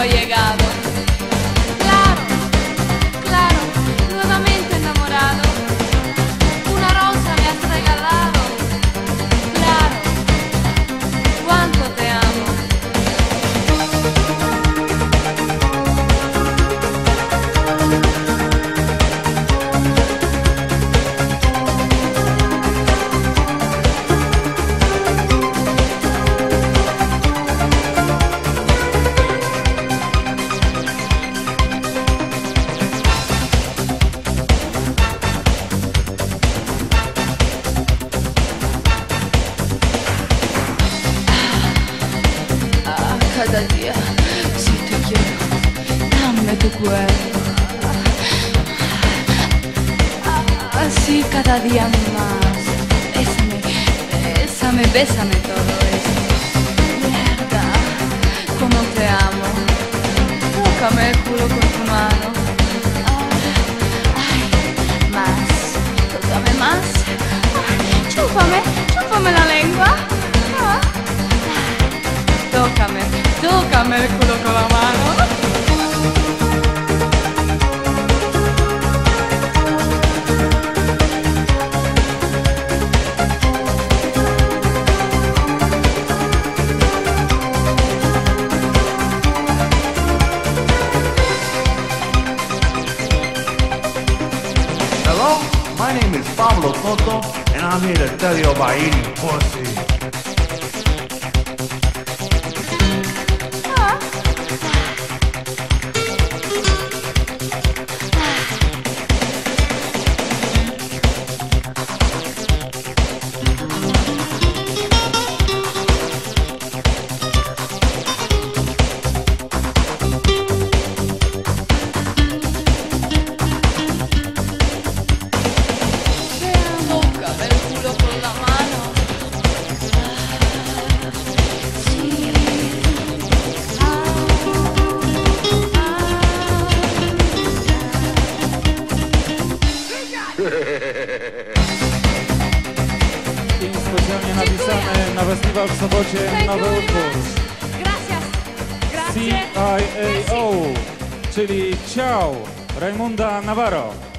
a llegar. Cada día. Si te quiero, dame tu cuerpo. Así cada día más. Bésame, bésame, bésame todo eso. Mierda, como te amo. Tócame el culo con tu mano. Con la mano. Hello, my name is Pablo Toto, and I'm here to tell you about eating pussy. I specjalnie napisane na festiwal w sobocie nowy utwór. Gracias. Gracias. CIAO, czyli Ciao, Raimunda Navarro.